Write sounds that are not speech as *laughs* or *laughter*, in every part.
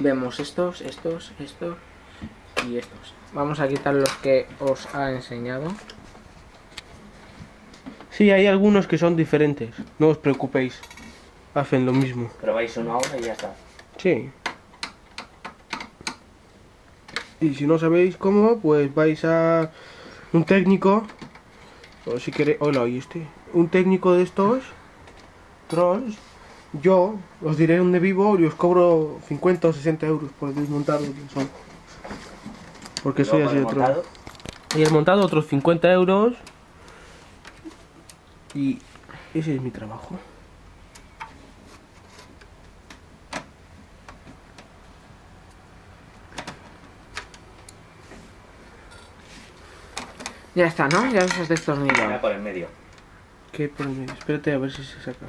Vemos estos, estos, estos y estos. Vamos a quitar los que os ha enseñado. Sí, hay algunos que son diferentes. No os preocupéis. Hacen lo mismo. Probáis uno ahora y ya está. Sí. Y si no sabéis cómo, pues vais a un técnico. O si queréis. Hola, ¿y este? Un técnico de estos. Trolls. Yo os diré dónde vivo y os cobro 50 o 60 euros por desmontar lo que son. Porque soy así de montado, Y he montado otros 50 euros. Y ese es mi trabajo. Ya está, ¿no? Ya los has destornillado. por el medio. ¿Qué por el medio? Espérate a ver si se saca.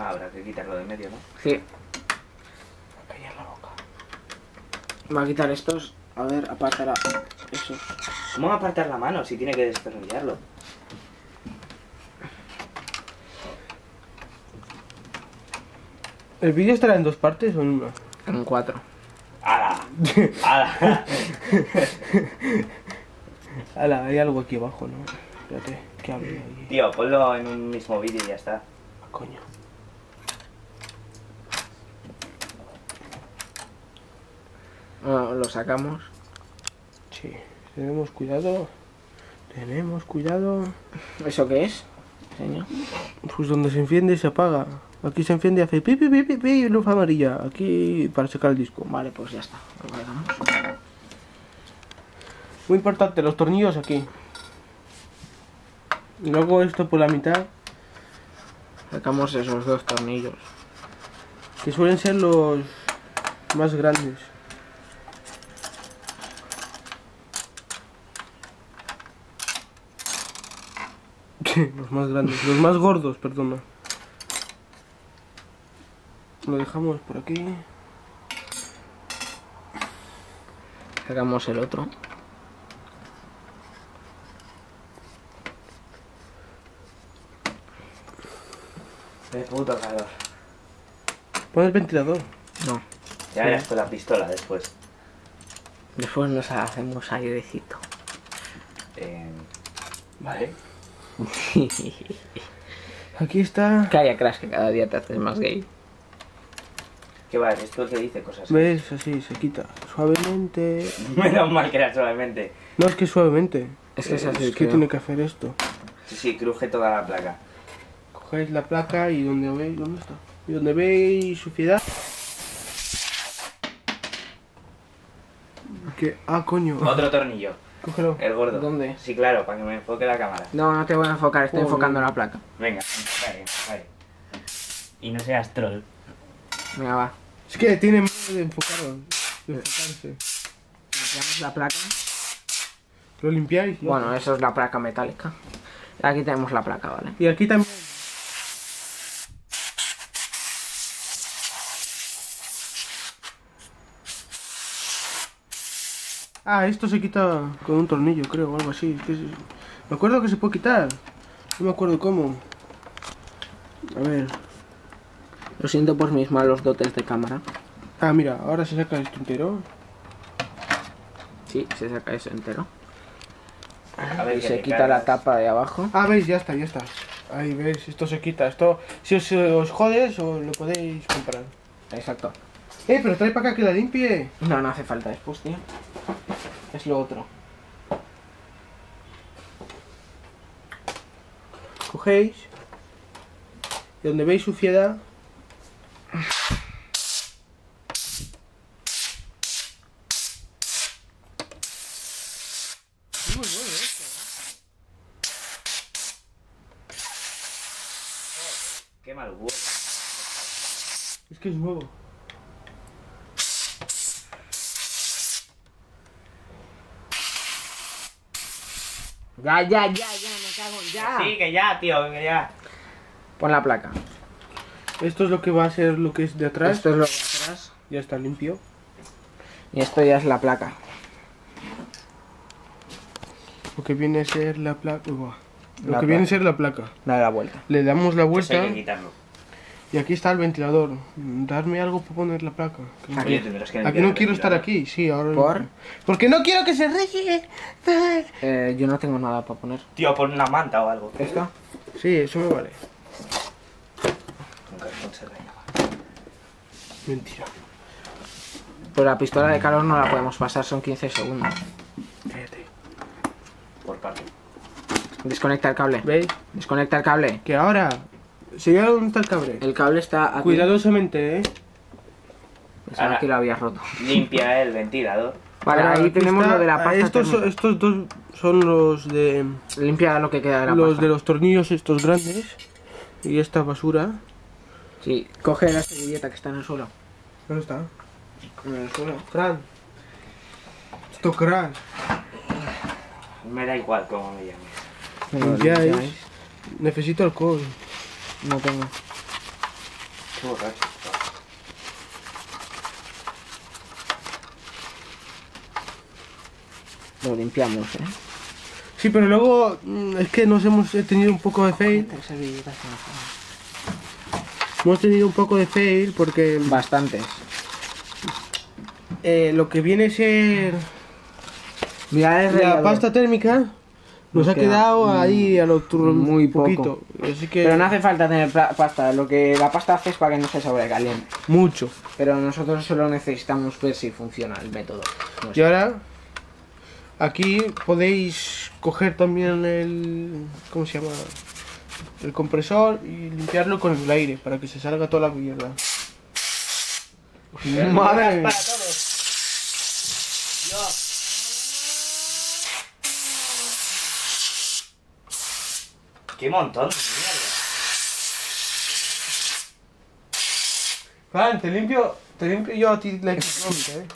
Ah, habrá que quitarlo del medio, ¿no? Sí. Callar la boca. Va a quitar estos. A ver, apartará esos. ¿Cómo va a apartar la mano si tiene que destornillarlo? ¿El vídeo estará en dos partes o en una? En cuatro. ¡Hala! ¡Hala! *laughs* Ala, hay algo aquí abajo, ¿no? Espérate, ¿qué había ahí? Tío, ponlo en un mismo vídeo y ya está. Coño. Ah, lo sacamos. Sí, tenemos cuidado. Tenemos cuidado. ¿Eso qué es? Señor. Pues donde se enciende se apaga. Aquí se enciende y hace pi pi pi pi luz amarilla. Aquí para sacar el disco. Vale, pues ya está. Lo. Muy importante, los tornillos aquí. Y luego esto por la mitad, Sacamos esos dos tornillos. que suelen ser los más grandes. Los más grandes, los más gordos, perdona. Lo dejamos por aquí. Sacamos el otro. ¡Qué puto calor! Pon el ventilador. No. Ya verás con la pistola después. Después nos hacemos airecito. Eh, Vale. *laughs* Aquí está. Calla, Crash, que cada día te haces más gay. ¿Qué va? Esto es que dice cosas. ¿Ves? Así se quita. Suavemente. *laughs* Menos mal que era solamente. No, es que suavemente. Es que es así, Es que tiene que hacer esto. Sí, sí, cruje toda la placa. Cogéis la placa y donde veis, ¿dónde está? Y donde veis suciedad. Que, ah, coño. Otro tornillo, Cógelo. el gordo. ¿Dónde? Sí, claro, para que me enfoque la cámara. No, no te voy a enfocar, estoy Joder. enfocando la placa. Venga, enfocare, enfocare. Y no seas troll. Venga, va. Es que tiene miedo de enfocarlo. De enfocarse. Limpiamos la placa. Lo limpiáis. ¿no? Bueno, eso es la placa metálica. Aquí tenemos la placa, ¿vale? Y aquí también. Ah, esto se quita con un tornillo, creo, o algo así. Es que es- Me acuerdo que se puede quitar. No me acuerdo cómo. A ver. Lo siento por mis malos dotes de cámara. Ah, mira, ahora se saca esto entero. Sí, se saca eso entero. A ver, Y se quita la tapa de abajo. Ah, veis, ya está, ya está. Ahí veis, esto se quita. Esto, si os, os jodes, os lo podéis comprar. Exacto. Eh, pero trae para acá que la limpie. No, no hace falta después, tío. Es lo otro. Cogéis. Y donde veis suciedad. Qué mal huevo. Es que es nuevo. Ya, ya, ya, ya, me cago ya. Sí, que ya, tío, que ya. Pon la placa. Esto es lo que va a ser lo que es de atrás. Esto es lo de atrás. Ya está limpio. Y esto ya es la placa. Lo que viene a ser la placa. Lo La que viene a ser la placa. Dale la vuelta. Le damos la Pues hay vuelta. que quitarlo. Y aquí está el ventilador. Darme algo para poner la placa. Aquí. Oye, tendrás que Aquí limpiar no quiero estar aquí, sí, ahora. ¿Por? Porque no quiero que se reye. Eh, yo no tengo nada para poner. Tío, pon una manta o algo. ¿Esto? Sí, eso me vale. Mentira. Pues la pistola de calor no la podemos pasar, son 15 segundos. Cállate. Por parte. Desconecta el cable. ¿Veis? Desconecta el cable. Que ahora. ¿Sería dónde está el cable? El cable está aquí. Cuidadosamente, eh. Pensaba Ahora. que lo habías roto. Limpia el ventilador. Vale, Ahora, ahí tenemos está- lo de la pasta Estos, son- estos dos son los de. Limpia lo que queda de la Los pasta. de los tornillos estos grandes. Y esta basura. Sí, coge la servilleta que está en el suelo. ¿Dónde está? En el suelo. Fran. Esto crash. Me da igual cómo me llames. Me lo Limpiáis. limpiáis. Necesito alcohol. No tengo. Qué borracho. Lo limpiamos, ¿eh? Sí, pero luego mm, es que nos hemos he tenido un poco de fail. Hemos tenido un poco de fail porque Bastantes. eh, lo que viene a ser Mira la pasta térmica nos, Nos ha queda, quedado ahí a lo tur- muy poco. poquito. Así que Pero no hace falta tener pasta. Lo que la pasta hace es para que no se sobrecaliente. mucho. Pero nosotros solo necesitamos ver si funciona el método. No Y ahora aquí podéis coger también el ¿cómo se llama? El compresor y limpiarlo con el aire para que se salga toda la mierda. Madre. ¡Qué montón de mierda! Fran, te limpio, te limpio yo a ti la Xbox, *laughs* eh,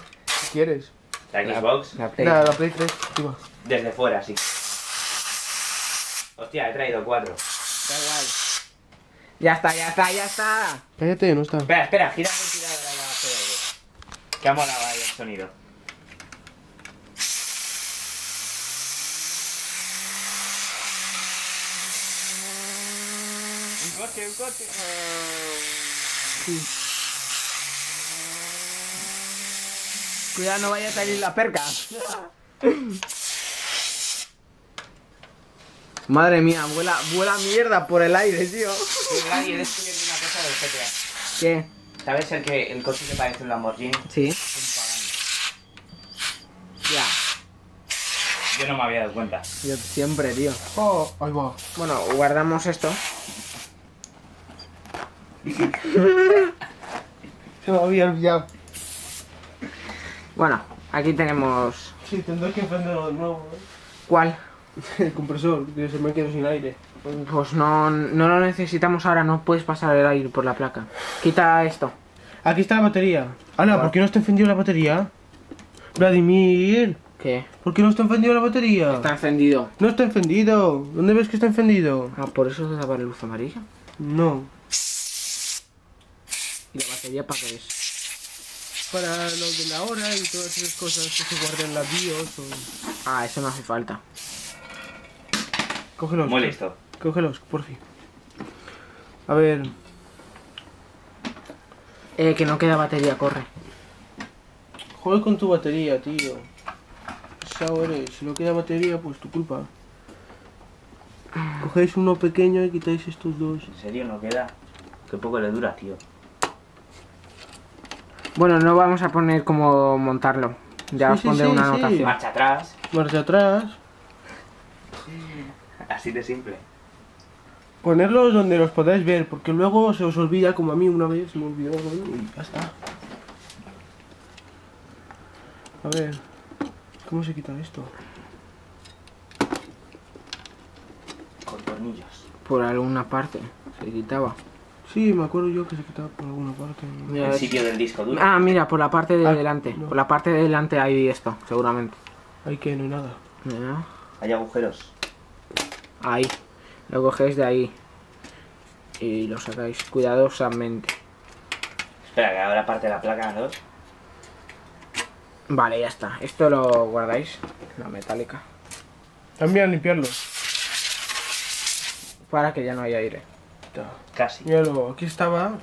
si quieres. La Xbox, La Play. La, la Play 3, tío. desde fuera, sí. Hostia, he traído cuatro. Da igual. Ya está, ya está, ya está. Cállate, no está. Espera, espera, gira el ventilador a la CD. Que ha molado ahí el sonido. Coche, un coche. Cuidado, no vaya a salir la perca. Madre mía, vuela, vuela mierda por el aire, tío. Una cosa del GTA. ¿Qué? ¿Sabes el que el coche que parece un Lamborghini? Sí. Ya. Yo no me había dado cuenta. Yo siempre, tío. Oh, ahí va. Bueno, guardamos esto. *laughs* Se me había olvidado. Bueno, aquí tenemos. Sí, tendré que encenderlo de nuevo. ¿eh? ¿Cuál? *laughs* El compresor, que se me quedó sin aire. Pues no, no lo necesitamos ahora, no puedes pasar el aire por la placa. Quita esto. Aquí está la batería. Ana, ¿por qué no está encendida la batería? Vladimir, ¿Qué? ¿por qué no está encendida la batería? Está encendido. No está encendido. ¿Dónde ves que está encendido? Ah, por eso te daba la luz amarilla. No. ¿Y la batería para qué es? Para lo de la hora y todas esas cosas que se guardan en la BIOS o... Ah, eso no hace falta. Cógelos. Muy listo. Cógelos, por fin. A ver, Eh, que no queda batería, corre. juega con tu batería, tío. Pesado eres. Si no queda batería, pues tu culpa. Cogéis uno pequeño y quitáis estos dos. ¿En serio no queda? Qué poco le dura, tío. Bueno, no vamos a poner cómo montarlo. Ya Sí, os sí, pondré sí, una sí. anotación. Marcha atrás. Marcha atrás. Así de simple. Ponerlos donde los podáis ver, porque luego se os olvida, como a mí una vez se me olvidó y ya está. A ver, ¿cómo se quita esto? Con tornillos. Por alguna parte. Se quitaba. Sí, me acuerdo yo que se quitaba por alguna parte. Mira, El sitio del disco duro. Ah, mira, por la parte de Ah, delante. no. Por la parte de delante hay esto, seguramente. Ahí que no hay nada. Hay agujeros. Ahí. Lo cogéis de ahí. Y lo sacáis cuidadosamente. Espera, que ahora parte la placa en dos. Vale, ya está. Esto lo guardáis. La metálica. También a limpiarlo. Para que ya no haya aire. Ya. Casi. Míralo, aquí estaba